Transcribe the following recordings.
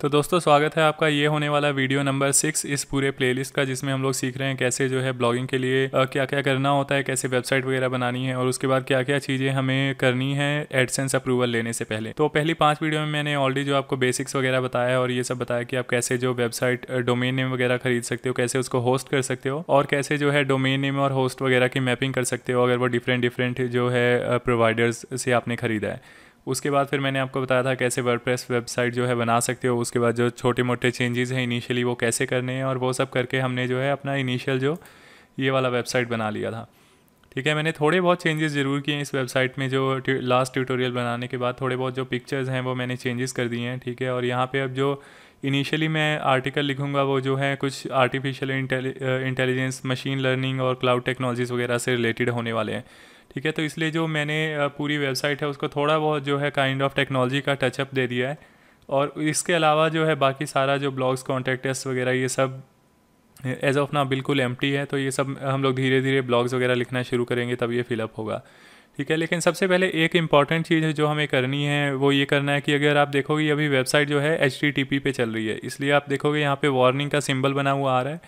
तो दोस्तों, स्वागत है आपका ये होने वाला वीडियो नंबर सिक्स इस पूरे प्लेलिस्ट का, जिसमें हम लोग सीख रहे हैं कैसे जो है ब्लॉगिंग के लिए क्या क्या करना होता है, कैसे वेबसाइट वगैरह बनानी है, और उसके बाद क्या क्या चीज़ें हमें करनी है एडसेंस अप्रूवल लेने से पहले। तो पहली पाँच वीडियो में मैंने ऑलरेडी जो आपको बेसिक्स वगैरह बताया है, और ये सब बताया कि आप कैसे जो वेबसाइट डोमेन नेम वगैरह खरीद सकते हो, कैसे उसको होस्ट कर सकते हो, और कैसे जो है डोमेन नेम और होस्ट वगैरह की मैपिंग कर सकते हो, अगर वो डिफरेंट डिफरेंट जो है प्रोवाइडर्स से आपने ख़रीदा है। उसके बाद फिर मैंने आपको बताया था कैसे वर्ड वेबसाइट जो है बना सकते हो, उसके बाद जो छोटे मोटे चेंजेस हैं इनिशियली वो कैसे करने हैं, और वो सब करके हमने जो है अपना इनिशियल जो ये वाला वेबसाइट बना लिया था। ठीक है, मैंने थोड़े बहुत चेंजेस ज़रूर किए हैं इस वेबसाइट में जो लास्ट ट्यूटोरियल बनाने के बाद, थोड़े बहुत जो पिक्चर्स हैं वो मैंने चेंजेस कर दिए हैं, ठीक है। और यहाँ पे अब जो इनिशियली मैं आर्टिकल लिखूँगा वो जो है कुछ आर्टिफिशियल इंटेलिजेंस मशीन लर्निंग और क्लाउड टेक्नोलॉजीज़ वगैरह से रिलेटेड होने वाले हैं। ठीक है तो इसलिए जो मैंने पूरी वेबसाइट है, उसको थोड़ा बहुत जो है काइंड ऑफ़ टेक्नोलॉजी का टचअप दे दिया है। और इसके अलावा जो है बाकी सारा जो ब्लॉग्स कॉन्टेक्टस वगैरह, ये सब एज ऑफ़ ना बिल्कुल एम है तो ये सब हम लोग धीरे धीरे ब्लॉग्स वगैरह लिखना शुरू करेंगे, तब ये फिलअप होगा। ठीक है, लेकिन सबसे पहले एक इंपॉर्टेंट चीज़ है जो हमें करनी है, वो ये करना है कि अगर आप देखोगे अभी वेबसाइट जो है एच पे चल रही है, इसलिए आप देखोगे यहाँ पे वार्निंग का सिंबल बना हुआ आ रहा है।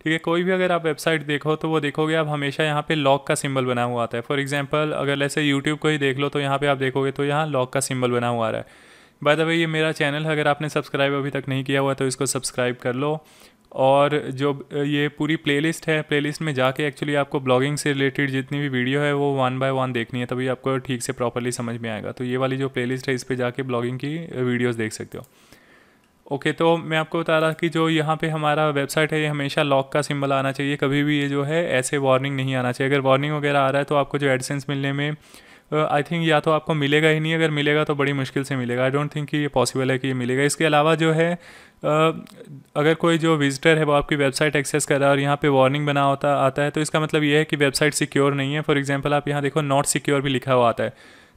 ठीक है, कोई भी अगर आप वेबसाइट देखो तो वो देखोगे आप हमेशा यहाँ पे लॉक का सिंबल बना हुआ आता है। फॉर एग्जांपल अगर ऐसे यूट्यूब को ही देख लो तो यहाँ पे आप देखोगे तो यहाँ लॉक का सिंबल बना हुआ आ रहा है। बाय द वे ये मेरा चैनल है, अगर आपने सब्सक्राइब अभी तक नहीं किया हुआ तो इसको सब्सक्राइब कर लो। और जो, ये पूरी प्लेलिस्ट है प्लेलिस्ट में जाके एक्चुअली आपको ब्लॉगिंग से रिलेटेड जितनी भी वीडियो है, वो वन बाय वन देखनी है, तभी आपको ठीक से प्रॉपरली समझ में आएगा। तो ये वाली जो प्लेलिस्ट है, इस पर जाके ब्लॉगिंग की वीडियोस देख सकते हो। ओके तो मैं आपको बता रहा कि जो यहाँ पे हमारा वेबसाइट है, ये हमेशा लॉक का सिंबल आना चाहिए। कभी भी ये जो है, ऐसे वार्निंग नहीं आना चाहिए। अगर वार्निंग वगैरह आ रहा है तो आपको जो एडसेंस मिलने में आई थिंक या तो आपको मिलेगा ही नहीं। अगर मिलेगा तो बड़ी मुश्किल से मिलेगा। आई डोंट थिंक कि ये पॉसिबल है कि ये मिलेगा। इसके अलावा जो है अगर कोई जो विजिटर है, वो आपकी वेबसाइट एक्सेस कर रहा है और यहाँ पे वार्निंग बना होता, आता है तो इसका मतलब ये है कि वेबसाइट सिक्योर नहीं है। फॉर एग्जांपल आप यहाँ देखो नॉट सिक्योर भी लिखा हुआ आता है।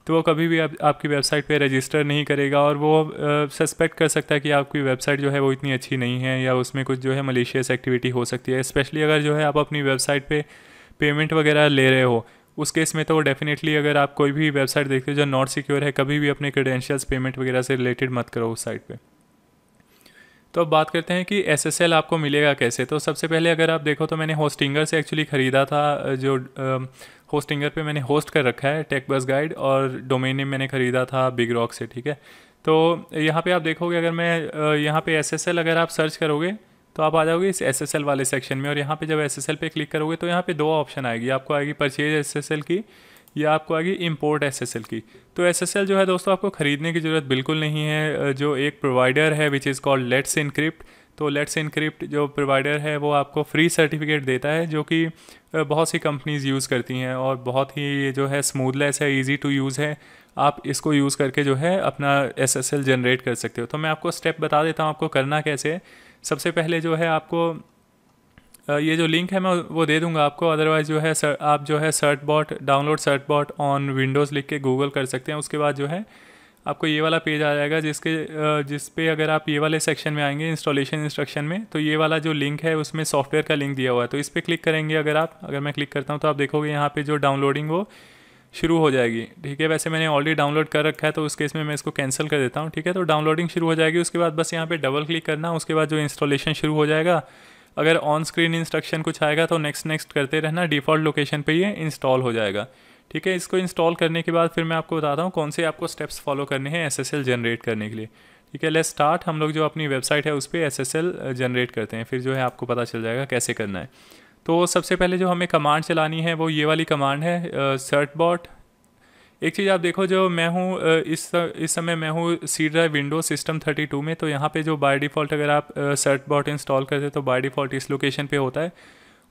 तो वो कभी भी आप, आपकी वेबसाइट पे रजिस्टर नहीं करेगा और वो सस्पेक्ट कर सकता है कि आपकी वेबसाइट जो है वो इतनी अच्छी नहीं है या उसमें कुछ जो है मलेशियस एक्टिविटी हो सकती है। स्पेशली अगर जो है आप अपनी वेबसाइट पे पेमेंट वगैरह ले रहे हो उस केस में तो डेफिनेटली अगर आप कोई भी वेबसाइट देखते हो जो नॉट सिक्योर है कभी भी अपने क्रेडेंशियल्स पेमेंट वगैरह से रिलेटेड मत करो उस साइट पर तो अब बात करते हैं कि एसएसएल आपको मिलेगा कैसे? तो सबसे पहले अगर आप देखो तो मैंने होस्टिंगर से एक्चुअली ख़रीदा था जो होस्टिंगर पे मैंने होस्ट कर रखा है टेक बस गाइड और डोमेन नेम मैंने ख़रीदा था बिग रॉक से, ठीक है? तो यहाँ पे आप देखोगे, अगर मैं यहाँ पे एसएसएल अगर आप सर्च करोगे तो आप आ जाओगे इस एसएसएल वाले सेक्शन में, और यहाँ पे जब एस पे क्लिक करोगे तो यहाँ पे दो ऑप्शन आएगी। आपको आएगी परचेज एसएसएल की, या आपको आएगी इम्पोर्ट एस की। तो एसएसएल जो है दोस्तों, आपको ख़रीदने की ज़रूरत बिल्कुल नहीं है। जो एक प्रोवाइडर है which is called Let's Encrypt तो लेट्स इनक्रिप्ट जो प्रोवाइडर है, वो आपको फ्री सर्टिफिकेट देता है, जो कि बहुत सी कंपनीज़ यूज़ करती हैं और बहुत ही जो है स्मूथलेस है इजी टू यूज़ है। आप इसको यूज़ करके जो है अपना एसएसएल जनरेट कर सकते हो। तो मैं आपको स्टेप बता देता हूँ, आपको करना कैसे सबसे पहले जो है आपको ये जो लिंक है मैं वो दे दूँगा आपको। अदरवाइज़ जो है सर, आप जो है Certbot download Certbot on Windows लिख के गूगल कर सकते हैं। उसके बाद जो है आपको ये वाला पेज आ जाएगा जिसके जिस पे अगर आप ये वाले सेक्शन में आएँगे इंस्टॉलेशन इंस्ट्रक्शन में तो ये वाला जो लिंक है उसमें सॉफ्टवेयर का लिंक दिया हुआ है। तो इस पर क्लिक करेंगे अगर आप अगर मैं क्लिक करता हूँ तो आप देखोगे यहाँ पर जो डाउनलोडिंग वो शुरू हो जाएगी। ठीक है वैसे मैंने ऑलरेडी डाउनलोड कर रखा है तो उस केस में मैं इसको कैंसिल कर देता हूँ। ठीक है तो डाउनलोडिंग शुरू हो जाएगी। उसके बाद बस यहाँ पर डबल क्लिक करना उसके बाद जो इंस्टॉलेशन शुरू हो जाएगा अगर ऑन स्क्रीन इंस्ट्रक्शन कुछ आएगा तो नेक्स्ट नेक्स्ट करते रहना डिफ़ॉल्ट लोकेशन पे ये इंस्टॉल हो जाएगा। ठीक है, इसको इंस्टॉल करने के बाद फिर मैं आपको बताता हूँ कौन से आपको स्टेप्स फॉलो करने हैं एसएसएल जनरेट करने के लिए। ठीक है लेट स्टार्ट हम लोग जो अपनी वेबसाइट है उस पर एस जनरेट करते हैं। फिर जो है आपको पता चल जाएगा कैसे करना है। तो सबसे पहले जो हमें कमांड चलानी है वो ये वाली कमांड है सर्ट बॉट एक चीज़ आप देखो जो मैं हूँ इस इस समय मैं हूँ सी ड्राइव विंडो सिस्टम 32 में तो यहाँ पे जो बाय डिफ़ॉल्ट अगर आप सर्ट बॉट इंस्टॉल करते तो बाय डिफ़ॉल्ट इस लोकेशन पे होता है।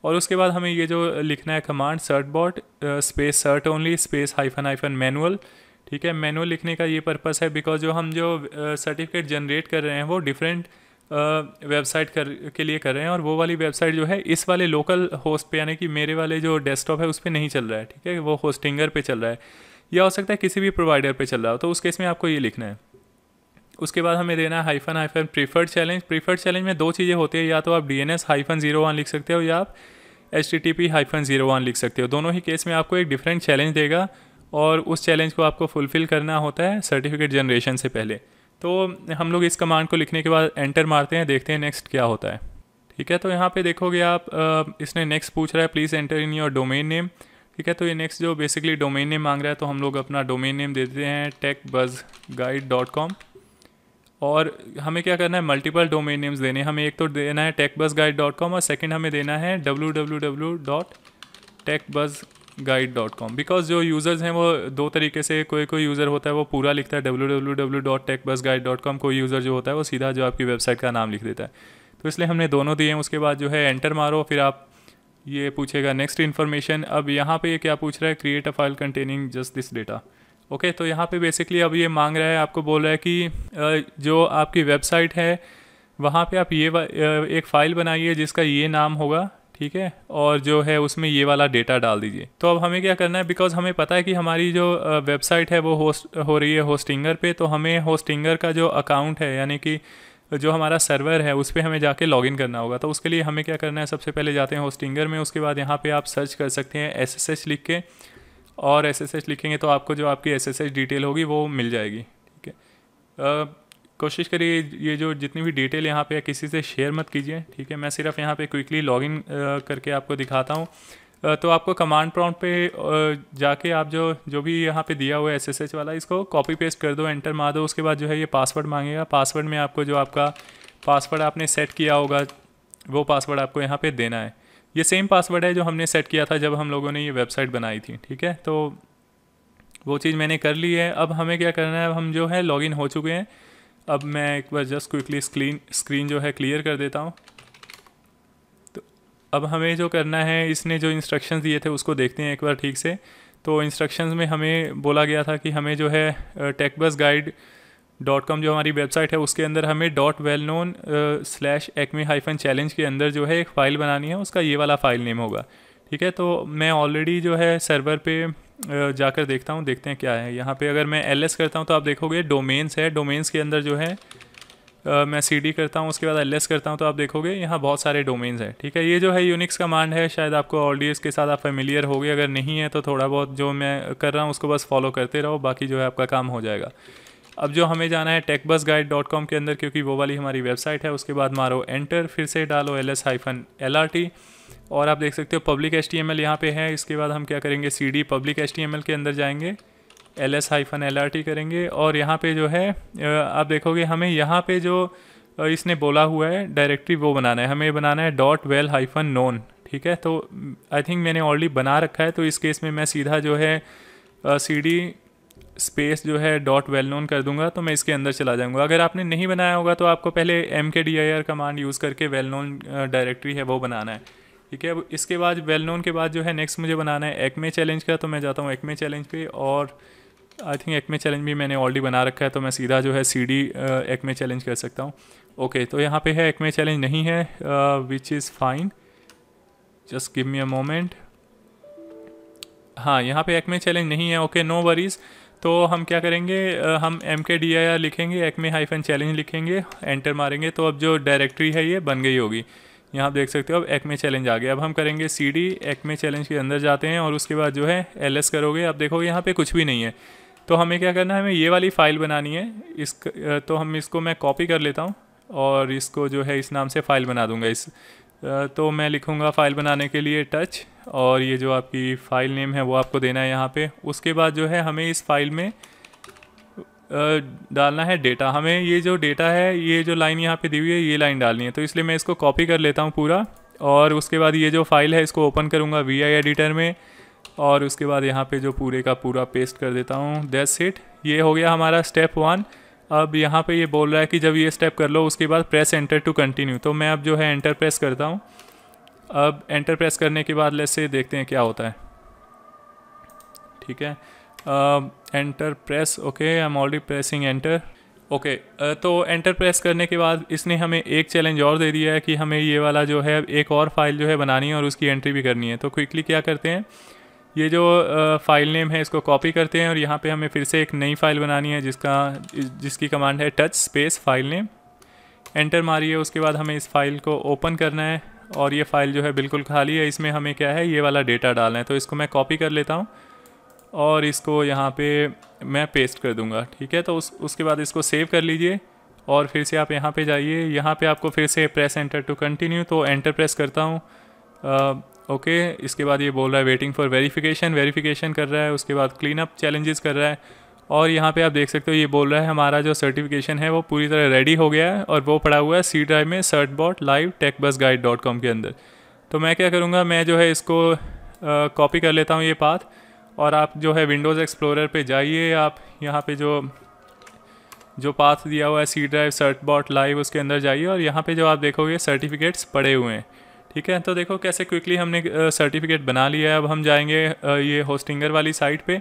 और उसके बाद हमें ये जो लिखना है command Certbot space cert only space hyphen hyphen manual ठीक है? मैनुअल लिखने का ये पर्पस है बिकॉज़ जो हम जो सर्टिफिकेट uh, जनरेट कर रहे हैं वो डिफरेंट वेबसाइट uh, कर के लिए कर रहे हैं और वो वाली वेबसाइट जो है इस वाले लोकल होस्ट पे यानी कि मेरे वाले जो डेस्कटॉप है उस पर नहीं चल रहा है ठीक है? वो होस्टिंगर पे चल रहा है। या हो सकता है किसी भी प्रोवाइडर पे चल रहा हो तो उस केस में आपको ये लिखना है। उसके बाद हमें देना है hyphen hyphen preferred challenge preferred challenge में दो चीज़ें होती है, या तो आप D N S hyphen zero one लिख सकते हो, या आप H T T P hyphen zero one लिख सकते हो। दोनों ही केस में आपको एक डिफरेंट चैलेंज देगा, और उस चैलेंज को आपको फुलफ़िल करना होता है सर्टिफिकेट जनरेशन से पहले। तो हम लोग इस कमांड को लिखने के बाद एंटर मारते हैं, देखते हैं नेक्स्ट क्या होता है। ठीक है तो यहाँ पे देखोगे आप इसने नेक्स्ट पूछ रहा है please enter in your domain name ठीक है तो ये नेक्स्ट जो बेसिकली डोमेन नेम मांग रहा है तो हम लोग अपना डोमेन नेम देते हैं take buzz guide dot com और हमें क्या करना है मल्टीपल डोमेन नेम्स देने हमें एक तो देना है tech bus guide dot com और सेकेंड हमें देना है W W W dot tech bus guide dot com because जो यूज़र्स हैं, वो दो तरीके से कोई कोई यूज़र होता है, वो पूरा लिखता है। W W W dot tech bus guide dot com कोई यूज़र जो होता है, वो सीधा जो आपकी वेबसाइट का नाम लिख देता है। तो इसलिए हमने दोनों दिए हैं, उसके बाद जो है एंटर मारो, फिर आप ये पूछेगा नेक्स्ट इन्फॉर्मेशन अब यहाँ पे ये क्या पूछ रहा है? Create a file containing just this data okay तो यहाँ पे बेसिकली अब ये मांग रहा है, आपको बोल रहा है कि जो आपकी वेबसाइट है, वहाँ पे आप ये एक फ़ाइल बनाइए जिसका ये नाम होगा, ठीक है? और जो है उसमें ये वाला डेटा डाल दीजिए। तो अब हमें क्या करना है? बिकॉज़ हमें पता है कि हमारी जो वेबसाइट है वो होस्ट हो रही है होस्टिंगर पे तो हमें होस्टिंगर का जो अकाउंट है, यानी कि जो हमारा सर्वर है, उस पर हमें जाके लॉगिन करना होगा। तो उसके लिए हमें क्या करना है, सबसे पहले जाते हैं होस्टिंगर में, उसके बाद यहाँ पे आप सर्च कर सकते हैं एसएसएच लिख के। और एस लिखेंगे तो आपको जो आपकी एस डिटेल होगी, वो मिल जाएगी, ठीक है? कोशिश करिए ये जो जितनी भी डिटेल यहाँ पे है, किसी से शेयर मत कीजिए, ठीक है? मैं सिर्फ़ यहाँ पे क्विकली लॉगिन करके आपको दिखाता हूँ। तो आपको कमांड प्रॉम्प्ट पे जाके आप जो जो भी यहाँ पे दिया हुआ है एस वाला, इसको कॉपी पेस्ट कर दो एंटर मार दो उसके बाद जो है ये पासवर्ड मांगेगा। पासवर्ड में आपको जो आपका पासवर्ड आपने सेट किया होगा, वो पासवर्ड आपको यहाँ पे देना है। ये सेम पासवर्ड है जो हमने सेट किया था जब हम लोगों ने ये वेबसाइट बनाई थी, ठीक है? तो वो चीज़ मैंने कर ली है। अब हमें क्या करना है? अब हम जो है लॉगिन हो चुके हैं। अब मैं एक बार जस्ट क्विकली स्क्रीन स्क्रीन जो है क्लियर कर देता हूँ। अब हमें जो करना है, इसने जो इंस्ट्रक्शंस दिए थे, उसको देखते हैं एक बार ठीक से। तो इंस्ट्रक्शंस में हमें बोला गया था कि हमें जो है टेकबस गाइड डॉट कॉम जो हमारी वेबसाइट है, उसके अंदर हमें dot well known slash acme hyphen challenge के अंदर जो है एक फ़ाइल बनानी है, उसका ये वाला फ़ाइल नेम होगा। ठीक है? तो मैं ऑलरेडी जो है सर्वर पे जाकर देखता हूँ, देखते हैं क्या है। यहाँ पे अगर मैं एलएस करता हूँ तो आप देखोगे डोमेन्स है। डोमेन्स के अंदर जो है मैं सी डी करता हूँ, उसके बाद एलएस करता हूँ तो आप देखोगे यहाँ बहुत सारे डोमेन्स हैं, ठीक है? ये जो है यूनिक्स कमांड है, शायद आपको ऑडियस के साथ आप फेमिलियर हो गए अगर नहीं है तो थोड़ा बहुत जो मैं कर रहा हूँ, उसको बस फॉलो करते रहो, बाकी जो है आपका काम हो जाएगा। अब जो हमें जाना है टेकबस गाइड डॉट कॉम के अंदर, क्योंकि वो वाली हमारी वेबसाइट है, उसके बाद मारो एंटर फिर से डालो L S hyphen L R T और आप देख सकते हो public H T M L यहाँ पर है, इसके बाद हम क्या करेंगे C D public H T M L के अंदर जाएँगे। L S hyphen L R T करेंगे और यहाँ पे जो है आप देखोगे हमें यहाँ पे जो इसने बोला हुआ है, डायरेक्टरी वो बनाना है, हमें बनाना है डॉट वेल हाइफन नोन, ठीक है? तो आई थिंक मैंने ऑलरेडी बना रखा है तो इस केस में मैं सीधा जो है सी डी स्पेस जो है डॉट वेल नोन कर दूँगा तो मैं इसके अंदर चला जाऊँगा। अगर आपने नहीं बनाया होगा तो आपको पहले M K D I R command use करके वेल नोन डायरेक्टरी है वो बनाना है। ठीक है, अब इसके बाद वेल नोन के बाद जो है नेक्स्ट मुझे बनाना है एक्मे चैलेंज का तो मैं जाता हूँ एक्मे चैलेंज पे और आई थिंक एक्मे चैलेंज भी मैंने ऑलरेडी बना रखा है तो मैं सीधा जो है सी डी एक्मे चैलेंज कर सकता हूँ। ओके तो यहाँ पे है एक्मे चैलेंज नहीं है which is fine just give me a moment हाँ यहाँ पे एक्मे चैलेंज नहीं है ओके नो वरीज़ तो हम क्या करेंगे हम M K D I R लिखेंगे एक्मे हाइफन चैलेंज लिखेंगे एंटर मारेंगे तो अब जो डायरेक्टरी है ये बन गई होगी। यहाँ आप देख सकते हो, अब एक्मे चैलेंज आ गया। अब हम करेंगे सी डी एक्मे चैलेंज के अंदर जाते हैं और उसके बाद जो है एल एस करोगे। अब देखोगे यहाँ पे कुछ भी नहीं है। तो हमें क्या करना है, हमें ये वाली फ़ाइल बनानी है। इस तो हम इसको मैं कॉपी कर लेता हूँ और इसको जो है इस नाम से फ़ाइल बना दूँगा। इस तो मैं लिखूँगा फ़ाइल बनाने के लिए टच और ये जो आपकी फ़ाइल नेम है वो आपको देना है यहाँ पे। उसके बाद जो है हमें इस फ़ाइल में डालना है डेटा हमें ये जो डेटा है, ये जो लाइन यहाँ पे दी हुई है, ये लाइन डालनी है। तो इसलिए मैं इसको कॉपी कर लेता हूँ पूरा और उसके बाद ये जो फ़ाइल है, इसको ओपन करूँगा वी आई एडिटर में और उसके बाद यहाँ पे जो पूरे का पूरा पेस्ट कर देता हूँ। दैट्स इट ये हो गया हमारा स्टेप वन अब यहाँ पे ये बोल रहा है कि जब ये स्टेप कर लो, उसके बाद प्रेस एंटर टू कंटिन्यू तो मैं अब जो है एंटर प्रेस करता हूँ। अब एंटर प्रेस करने के बाद लेट्स से देखते हैं क्या होता है। ठीक है? Enter press okay I am already pressing enter okay तो एंटर प्रेस करने के बाद इसने हमें एक चैलेंज और दे दिया है कि हमें ये वाला जो है, एक और फ़ाइल जो है बनानी है और उसकी एंट्री भी करनी है। तो क्विकली क्या करते हैं? ये जो फ़ाइल नेम है, इसको कॉपी करते हैं और यहाँ पे हमें फिर से एक नई फ़ाइल बनानी है जिसका, जिसकी कमांड है touch space file name enter मारिए, उसके बाद हमें इस फ़ाइल को ओपन करना है और ये फ़ाइल जो है बिल्कुल खाली है। इसमें हमें क्या है? ये वाला डेटा डालना है। तो इसको मैं कॉपी कर लेता हूँ। और इसको यहाँ पे मैं पेस्ट कर दूँगा, ठीक है? तो उस, उसके बाद इसको सेव कर लीजिए और फिर से आप यहाँ पे जाइए। यहाँ पे आपको फिर से प्रेस एंटर टू कंटिन्यू तो एंटर प्रेस करता हूँ। ओके इसके बाद ये बोल रहा है वेटिंग फॉर वेरिफिकेशन वेरिफिकेशन कर रहा है, उसके बाद क्लीन अप चैलेंजेस कर रहा है। और यहाँ पे आप देख सकते हो, ये बोल रहा है हमारा जो सर्टिफिकेशन है, वो पूरी तरह रेडी हो गया है और वो पड़ा हुआ है सी ड्राइव में Certbot live tech bus guide dot com के अंदर। तो मैं क्या करूँगा, मैं जो है इसको कॉपी कर लेता हूँ ये पाथ और आप जो है विंडोज़ एक्सप्लोरर पे जाइए, आप यहाँ पे जो जो पाथ दिया हुआ है C drive cert bot live उसके अंदर जाइए और यहाँ पे जो आप देखोगे सर्टिफिकेट्स पड़े हुए हैं। ठीक है? तो देखो कैसे क्विकली हमने सर्टिफिकेट बना लिया है। अब हम जाएँगे ये होस्टिंगर वाली साइट पे।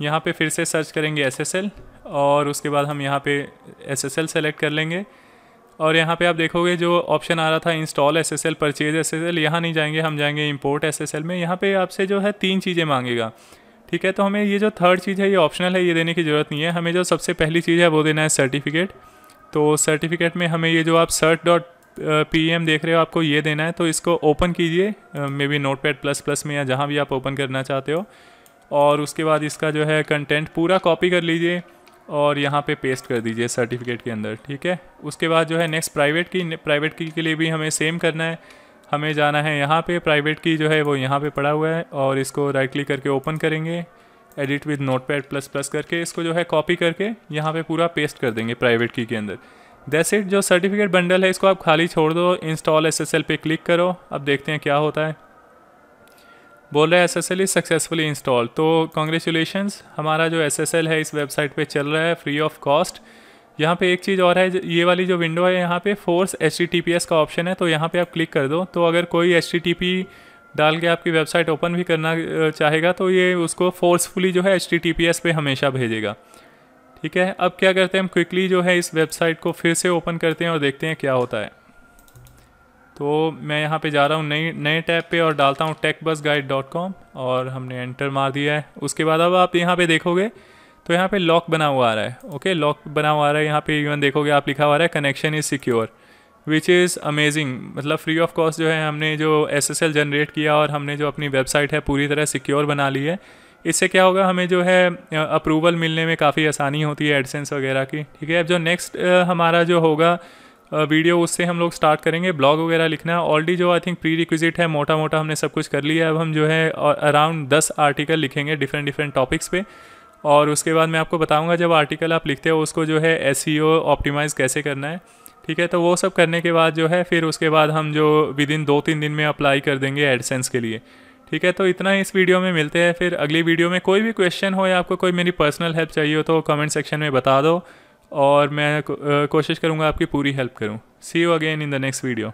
यहाँ पे फिर से सर्च करेंगे एसएसएल और उसके बाद हम यहाँ पे एस सेलेक्ट कर लेंगे। और यहाँ पे आप देखोगे जो ऑप्शन आ रहा था install S S L purchase S S L यहाँ नहीं जाएँगे, हम जाएँगे इंपोर्ट एस एस एल में। यहाँ पे आपसे जो है तीन चीज़ें मांगेगा। ठीक है तो हमें ये जो थर्ड चीज़ है, ये ऑप्शनल है, ये देने की ज़रूरत नहीं है। हमें जो सबसे पहली चीज़ है, वो देना है सर्टिफिकेट तो सर्टिफिकेट में हमें ये जो आप सर्ट डॉट पी एम देख रहे हो, आपको ये देना है तो इसको ओपन कीजिए maybe note pad plus plus में या जहाँ भी आप ओपन करना चाहते हो। और उसके बाद इसका जो है कंटेंट पूरा कॉपी कर लीजिए और यहाँ पे पेस्ट कर दीजिए सर्टिफिकेट के अंदर, ठीक है? उसके बाद जो है नेक्स्ट प्राइवेट की प्राइवेट की के लिए भी हमें सेम करना है। हमें जाना है यहाँ पे। प्राइवेट की जो है वो यहाँ पे पड़ा हुआ है और इसको राइट क्लिक करके ओपन करेंगे। Edit with Notepad plus plus करके इसको जो है कॉपी करके यहाँ पे पूरा पेस्ट कर देंगे प्राइवेट की के अंदर। दैस इट जो सर्टिफिकेट बंडल है इसको आप खाली छोड़ दो। इंस्टॉल एस एस एल पे क्लिक करो। अब देखते हैं क्या होता है। बोल रहा S S L is successfully install तो कॉन्ग्रेचुलेशन हमारा जो एस एस एल है इस वेबसाइट पे चल रहा है फ्री ऑफ़ कॉस्ट यहाँ पे एक चीज़ और है, ये वाली जो विंडो है, यहाँ पे फोर्स एचटीटीपीएस का ऑप्शन है तो यहाँ पे आप क्लिक कर दो। तो अगर कोई एचटीटीपी डाल के आपकी वेबसाइट ओपन भी करना चाहेगा तो ये उसको फोर्सफुली जो है एचटीटीपीएस पे हमेशा भेजेगा। ठीक है? अब क्या करते हैं, हम क्विकली जो है इस वेबसाइट को फिर से ओपन करते हैं और देखते हैं क्या होता है। तो मैं यहाँ पे जा रहा हूँ नई, नए टैब पे और डालता हूँ टेक बस गाइड डॉट कॉम और हमने एंटर मार दिया है। उसके बाद अब आप यहाँ पे देखोगे तो यहाँ पे लॉक बना हुआ आ रहा है। ओके लॉक बना हुआ आ रहा है। यहाँ पे इवन देखोगे आप लिखा हुआ रहा है connection is secure which is amazing मतलब फ्री ऑफ़ कॉस्ट जो है, हमने जो एस एस एल जनरेट किया और हमने जो अपनी वेबसाइट है, पूरी तरह सिक्योर बना ली है। इससे क्या होगा, हमें जो है अप्रूवल मिलने में काफ़ी आसानी होती है एडसेंस वगैरह की। ठीक है, अब जो नेक्स्ट हमारा जो होगा वीडियो उससे हम लोग स्टार्ट करेंगे। ब्लॉग वगैरह लिखना। ऑलरेडी जो आई थिंक प्री रिक्विजिट है मोटा मोटा हमने सब कुछ कर लिया है। अब हम जो है अराउंड दस आर्टिकल लिखेंगे डिफरेंट डिफरेंट टॉपिक्स पे। और उसके बाद मैं आपको बताऊँगा जब आर्टिकल आप लिखते हो, उसको जो है एस ऑप्टिमाइज़ कैसे करना है, ठीक है? तो वो सब करने के बाद जो है, फिर उसके बाद हम जो विद इन दो तीन दिन में अप्लाई कर देंगे एडसेंस के लिए, ठीक है? तो इतना ही इस वीडियो में मिलते हैं। फिर अगली वीडियो में कोई भी क्वेश्चन हो या आपको कोई मेरी पर्सनल हेल्प चाहिए हो तो कमेंट सेक्शन में बता दो और मैं कोशिश करूँगा आपकी पूरी हेल्प करूँ। See you again in the next video